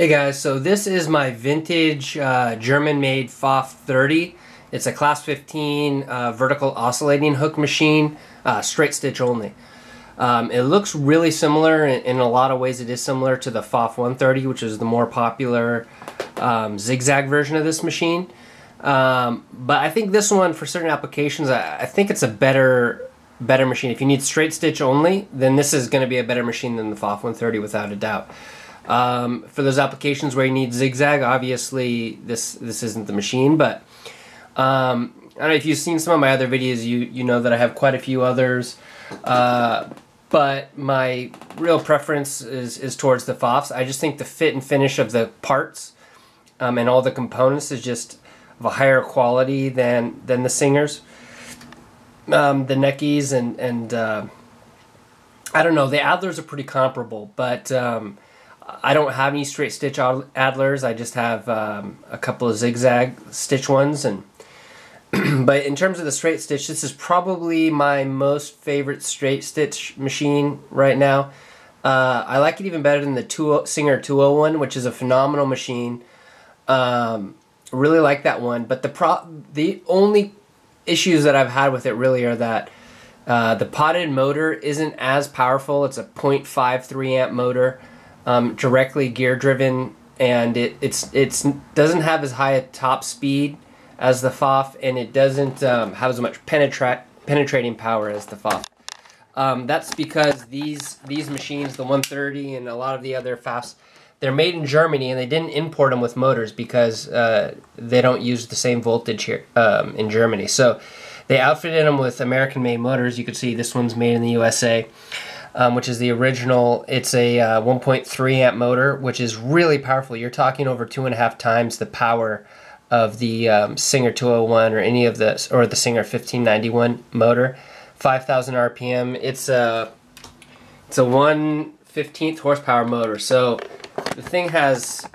Hey guys, so this is my vintage uh, German-made Pfaff 30. It's a class 15 uh, vertical oscillating hook machine, uh, straight stitch only. Um, it looks really similar, in, in, a lot of ways it is similar to the Pfaff 130, which is the more popular um, zigzag version of this machine. Um, but I think this one, for certain applications, I, I think it's a better better machine. If you need straight stitch only, then this is going to be a better machine than the Pfaff 130 without a doubt. Um, for those applications where you need zigzag, obviously this this isn't the machine, but um, I don't know if you've seen some of my other videos, you you know that I have quite a few others. Uh, but my real preference is, is towards the Pfaffs. I just think the fit and finish of the parts um, and all the components is just of a higher quality than than the Singers. Um, the Necchis and and uh, I don't know the Adlers are pretty comparable, but um, I don't have any straight stitch Adlers. I just have um, a couple of zigzag stitch ones, and but in terms of the straight stitch, this is probably my most favorite straight stitch machine right now. Uh, I like it even better than the two, Singer 201, which is a phenomenal machine. Um, really like that one, but the pro the only issues that I've had with it really are that uh, the potted motor isn't as powerful. It's a 0.53 amp motor um, directly gear driven, and it it's it's doesn't have as high a top speed as the Pfaff, and it doesn't um, have as much penetrate penetrating power as the Pfaff. Um, that's because these these machines, the 130 and a lot of the other Pfaffs, they're made in Germany and they didn't import them with motors because uh, they don't use the same voltage here um, in Germany. So they outfitted them with American-made motors. You can see this one's made in the USA um, which is the original. It's a uh, 1.3 amp motor, which is really powerful. You're talking over two and a half times the power of the um, Singer 201 or any of the or the Singer 1591 motor. 5,000 RPM. It's a it's a 1 15th horsepower motor. So the thing has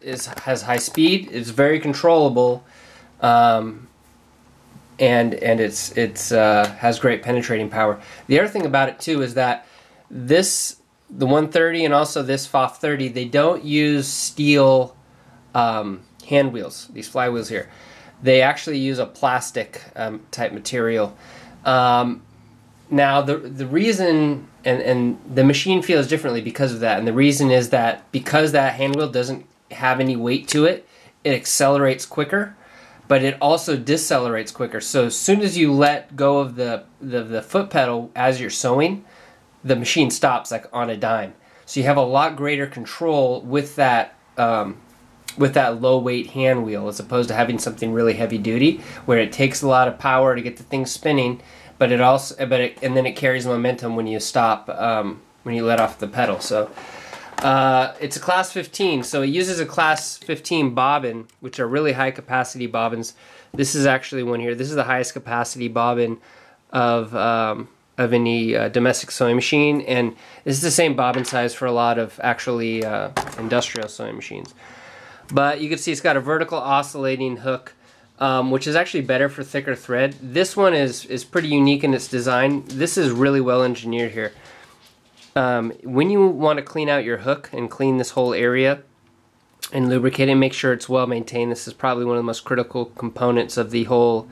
is has high speed. It's very controllable. Um, and and it's it's uh, has great penetrating power. The other thing about it too is that this the 130 and also this Pfaff 30 they don't use steel um, hand wheels these flywheels here. They actually use a plastic um, type material. Um, now the the reason and and the machine feels differently because of that and the reason is that because that hand wheel doesn't have any weight to it it accelerates quicker but it also decelerates quicker. So as soon as you let go of the the, the foot pedal as you're sewing the machine stops like on a dime. So you have a lot greater control with that um, with that low weight hand wheel as opposed to having something really heavy duty where it takes a lot of power to get the thing spinning, but it also but it, and then it carries momentum when you stop um, when you let off the pedal. So. Uh, it's a class 15, so it uses a class 15 bobbin, which are really high capacity bobbins. This is actually one here. This is the highest capacity bobbin of um, of any uh, domestic sewing machine, and this is the same bobbin size for a lot of actually uh, industrial sewing machines. But you can see it's got a vertical oscillating hook, um, which is actually better for thicker thread. This one is, is pretty unique in its design. This is really well engineered here. Um, when you want to clean out your hook and clean this whole area and lubricate it, make sure it's well maintained. This is probably one of the most critical components of the whole,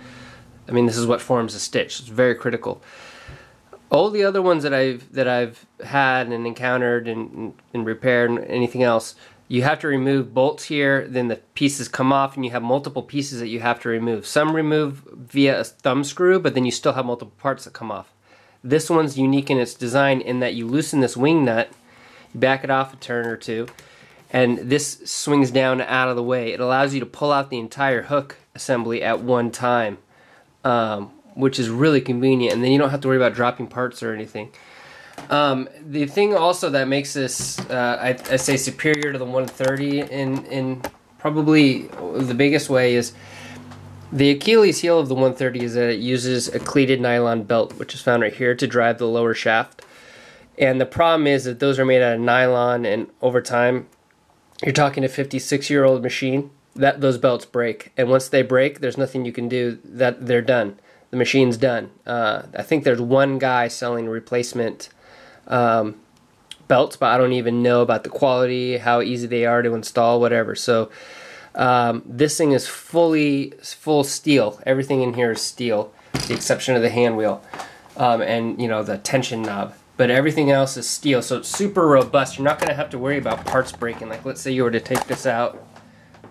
I mean, this is what forms a stitch. It's very critical all the other ones that I've that I've had and encountered and, and repaired and anything else, you have to remove bolts here. Then the pieces come off, and you have multiple pieces that you have to remove. Some remove via a thumb screw, but then you still have multiple parts that come off. This one's unique in its design in that you loosen this wing nut, you back it off a turn or two, and this swings down out of the way. It allows you to pull out the entire hook assembly at one time. Um, which is really convenient, and then you don't have to worry about dropping parts or anything. Um, the thing also that makes this, uh, I, I, say, superior to the 130 in in probably the biggest way is the Achilles heel of the 130 is that it uses a cleated nylon belt, which is found right here to drive the lower shaft. And the problem is that those are made out of nylon, and over time, you're talking a 56 year old machine that those belts break, and once they break, there's nothing you can do. That they're done the machine's done. Uh, I think there's one guy selling replacement um, belts, but I don't even know about the quality, how easy they are to install, whatever. So um, this thing is fully full steel. Everything in here is steel, the exception of the hand wheel um, and you know the tension knob. But everything else is steel, so it's super robust. You're not going to have to worry about parts breaking. Like let's say you were to take this out.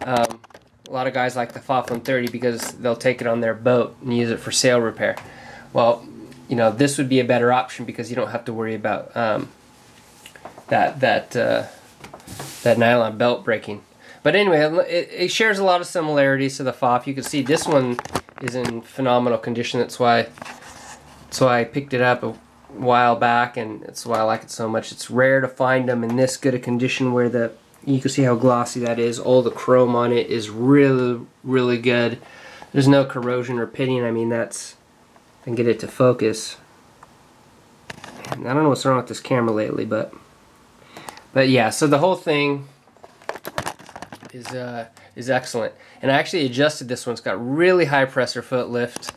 Um, a lot of guys like the Pfaff 130 because they'll take it on their boat and use it for sail repair. Well, you know this would be a better option because you don't have to worry about um, that that uh, that nylon belt breaking. But anyway, it, it, shares a lot of similarities to the Pfaff. You can see this one is in phenomenal condition. That's why so I picked it up a while back and that's why I like it so much. It's rare to find them in this good a condition where the you can see how glossy that is. All the chrome on it is really, really good. There's no corrosion or pitting. I mean, that's, and get it to focus. I don't know what's wrong with this camera lately, but, but yeah, so the whole thing is, uh, is excellent. And I actually adjusted this one. It's got really high pressure foot lift.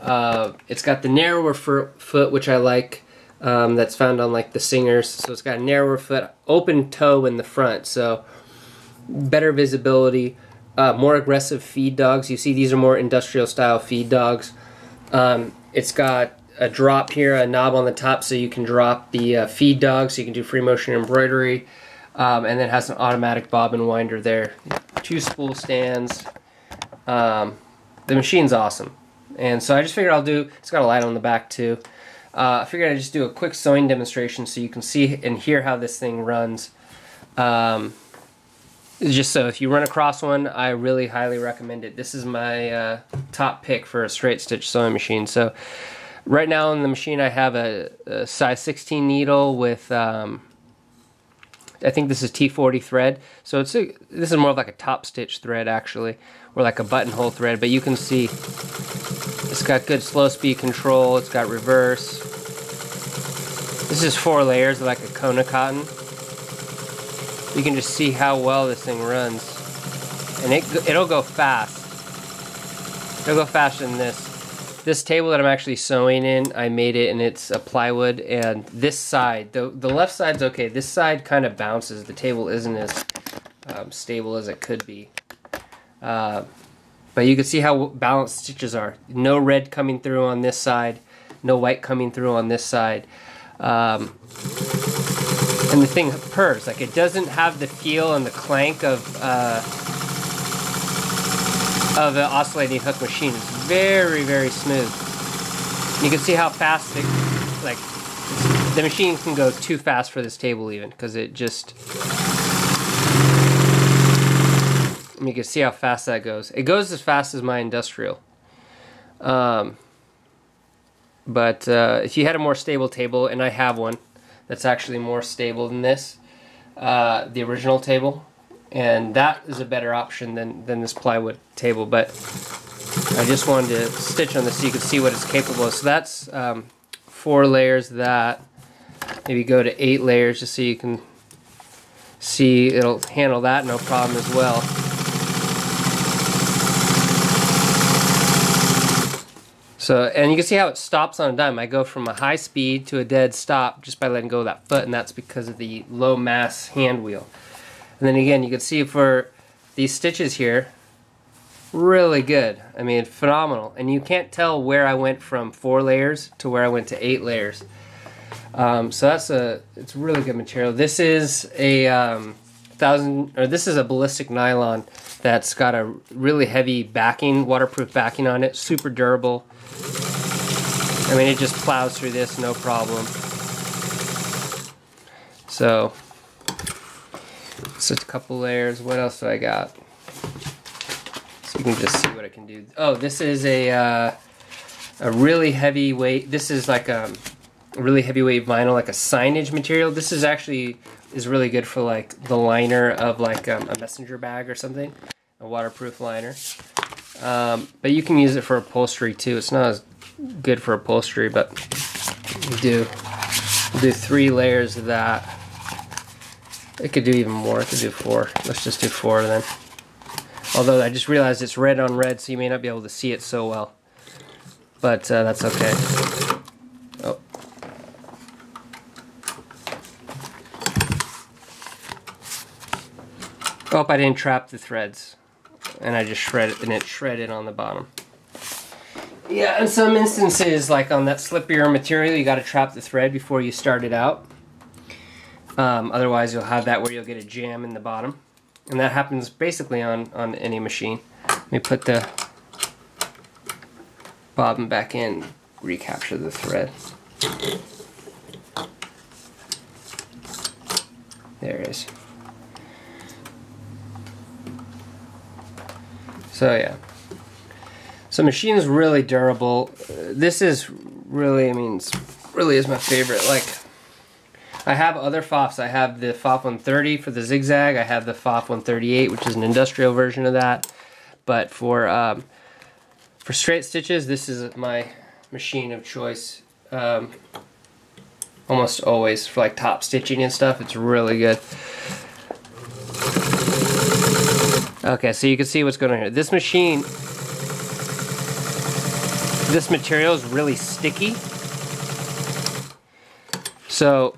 Uh, it's got the narrower foot, which I like. Um, that's found on like the singers. So it's got a narrower foot, open toe in the front, so better visibility, uh, more aggressive feed dogs. You see, these are more industrial style feed dogs. Um, it's got a drop here, a knob on the top, so you can drop the uh, feed dog, so you can do free motion embroidery, um, and then has an automatic bobbin winder there. Two spool stands. Um, the machine's awesome. And so I just figured I'll do, it's got a light on the back too. Uh, I figured I'd just do a quick sewing demonstration so you can see and hear how this thing runs. Um, just so if you run across one, I really highly recommend it. This is my uh, top pick for a straight stitch sewing machine. So right now on the machine I have a, a size 16 needle with um, I think this is T40 thread. So it's a, this is more of like a top stitch thread actually, or like a buttonhole thread. But you can see it's got good slow speed control. It's got reverse. This is four layers like a Kona cotton. You can just see how well this thing runs. And it, it'll go fast. It'll go faster than this. This table that I'm actually sewing in, I made it and it's a plywood and this side, the, the left side's okay. This side kind of bounces. The table isn't as um, stable as it could be. Uh, but you can see how balanced stitches are. No red coming through on this side, no white coming through on this side. Um, and the thing purrs, like it doesn't have the feel and the clank of uh, of an oscillating hook machine. It's very, very smooth. You can see how fast it, like, the machine can go too fast for this table even, because it just, you can see how fast that goes. It goes as fast as my industrial. Um, but uh, if you had a more stable table, and I have one that's actually more stable than this, uh, the original table, and that is a better option than, than this plywood table but I just wanted to stitch on this so you can see what it's capable of so that's um, four layers that maybe go to eight layers just so you can see it'll handle that no problem as well So, and you can see how it stops on a dime. I go from a high speed to a dead stop just by letting go of that foot, and that's because of the low mass hand wheel. And then again, you can see for these stitches here, really good. I mean, phenomenal. And you can't tell where I went from four layers to where I went to eight layers. Um, so that's a, it's really good material. This is a um, thousand, or this is a ballistic nylon that's got a really heavy backing, waterproof backing on it, super durable. I mean, it just plows through this, no problem. So, just a couple layers. What else do I got? So you can just see what I can do. Oh, this is a uh, a really heavy weight. This is like um, a really heavyweight vinyl, like a signage material. This is actually is really good for like the liner of like um, a messenger bag or something, a waterproof liner. Um, but you can use it for upholstery too. It's not as good for upholstery, but we do do three layers of that. It could do even more. It could do four. Let's just do four then. Although I just realized it's red on red, so you may not be able to see it so well. But uh, that's okay. Oh, I didn't trap the threads. And I just shredded and it shredded on the bottom. Yeah, in some instances, like on that slippier material, you got to trap the thread before you start it out. Um, otherwise, you'll have that where you'll get a jam in the bottom. And that happens basically on, on any machine. Let me put the bobbin back in, recapture the thread. There it is. So yeah. So machine is really durable. This is really, I mean, really is my favorite. Like, I have other Pfaffs. I have the Pfaff 130 for the zigzag. I have the Pfaff 138, which is an industrial version of that. But for um, for straight stitches, this is my machine of choice. Um, almost always for like top stitching and stuff. It's really good. Okay, so you can see what's going on here. This machine, this material is really sticky. So,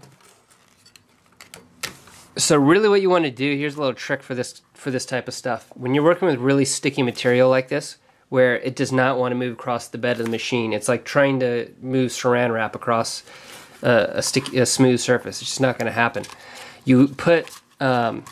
so really what you want to do, here's a little trick for this for this type of stuff. When you're working with really sticky material like this, where it does not want to move across the bed of the machine, it's like trying to move saran wrap across a, sticky, a smooth surface. It's just not going to happen. You put, um,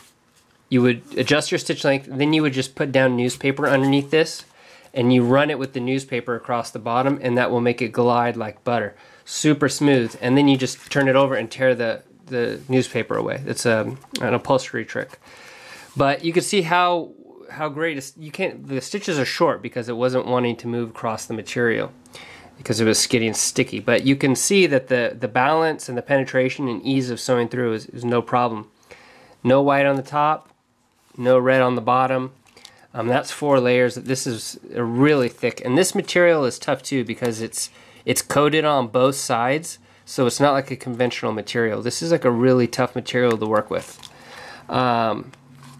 you would adjust your stitch length, then you would just put down newspaper underneath this, and you run it with the newspaper across the bottom, and that will make it glide like butter. Super smooth. And then you just turn it over and tear the, the newspaper away. It's a, um, an upholstery trick. But you can see how how great you can't the stitches are short because it wasn't wanting to move across the material because it was getting sticky. But you can see that the, the balance and the penetration and ease of sewing through is, is no problem. No white on the top, no red on the bottom. Um, that's four layers. This is really thick, and this material is tough too because it's it's coated on both sides, so it's not like a conventional material. This is like a really tough material to work with. Um,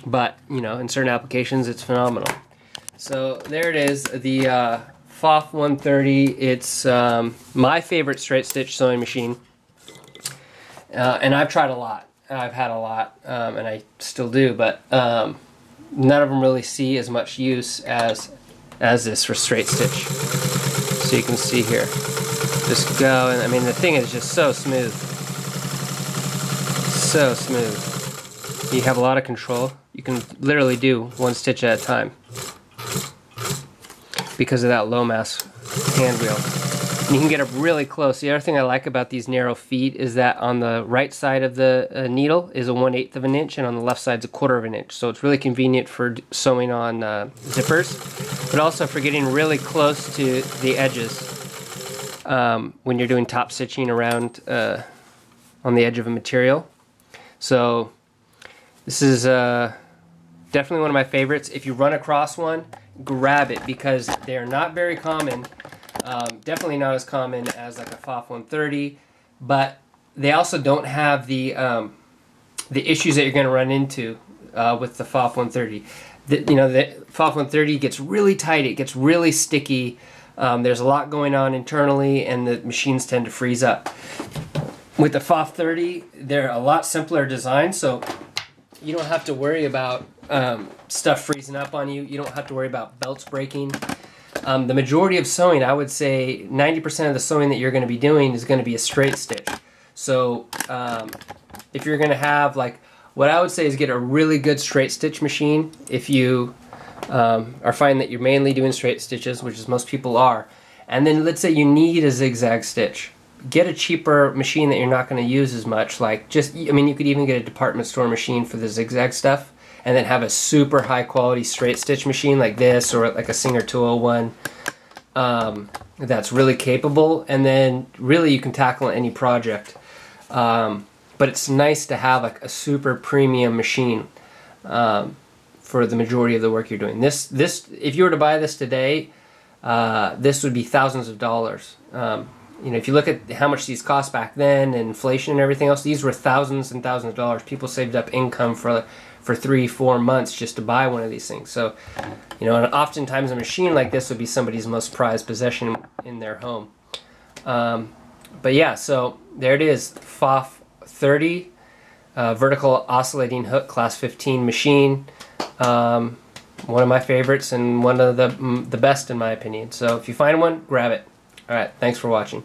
but you know, in certain applications, it's phenomenal. So there it is. The uh, Pfaff 130. It's um, my favorite straight stitch sewing machine. Uh, and I've tried a lot. I've had a lot, um, and I still do, but um, none of them really see as much use as as this for straight stitch. So you can see here, just go, and I mean the thing is just so smooth, so smooth. You have a lot of control. You can literally do one stitch at a time because of that low mass hand wheel. You can get up really close. The other thing I like about these narrow feet is that on the right side of the uh, needle is a 1 8th of an inch and on the left side is a quarter of an inch. So it's really convenient for sewing on uh, zippers, but also for getting really close to the edges um, when you're doing top stitching around uh, on the edge of a material. So this is uh, definitely one of my favorites. If you run across one, grab it because they're not very common. Um, definitely not as common as like a Pfaff 130, but they also don't have the um, the issues that you're going to run into uh, with the Pfaff 130. The, you know, the Pfaff 130 gets really tight, it gets really sticky. Um, there's a lot going on internally, and the machines tend to freeze up. With the Pfaff 30, they're a lot simpler design, so you don't have to worry about um, stuff freezing up on you. You don't have to worry about belts breaking. Um, the majority of sewing, I would say 90% of the sewing that you're going to be doing is going to be a straight stitch. So um, if you're going to have like, what I would say is get a really good straight stitch machine if you um, are finding that you're mainly doing straight stitches, which is most people are. And then let's say you need a zigzag stitch. Get a cheaper machine that you're not going to use as much. Like just, I mean, you could even get a department store machine for the zigzag stuff and then have a super high quality straight stitch machine like this or like a Singer 201 um, that's really capable. And then really you can tackle any project. Um, but it's nice to have like a super premium machine um, for the majority of the work you're doing. This this if you were to buy this today uh, this would be thousands of dollars. Um, you know, if you look at how much these cost back then inflation and everything else, these were thousands and thousands of dollars. People saved up income for for three, four months just to buy one of these things. So, you know, and oftentimes a machine like this would be somebody's most prized possession in their home. Um, but yeah, so there it is, Pfaff 30 uh, vertical oscillating hook class 15 machine. Um, one of my favorites and one of the the best in my opinion. So if you find one, grab it. All right, thanks for watching.